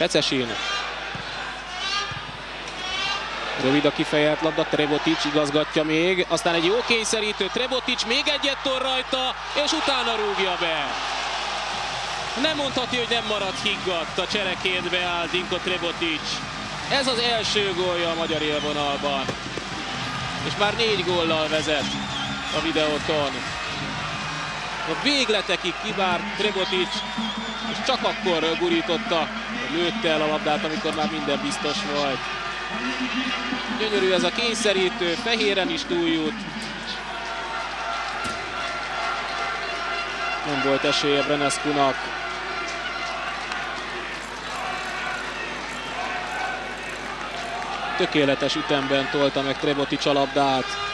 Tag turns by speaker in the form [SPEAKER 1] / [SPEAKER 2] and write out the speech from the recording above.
[SPEAKER 1] Fecesin. Rövid a kifejelt labda, Trebotic igazgatja még, aztán egy jó kényszerítő, Trebotic még egyet tor rajta, és utána rúgja be. Nem mondhatja, hogy nem maradt higgadt a cserekétbe áll Dinko Trebotic. Ez az első gólja a magyar élvonalban. És már négy góllal vezet a videóton. A végletekig kivárt Trebotic, csak akkor gurította, lőtte el a labdát, amikor már minden biztos volt. Gyönyörű ez a kényszerítő, fehéren is túljut. Nem volt esélye Brenescu-nak. Tökéletes ütemben tolta meg Trebotic a labdát.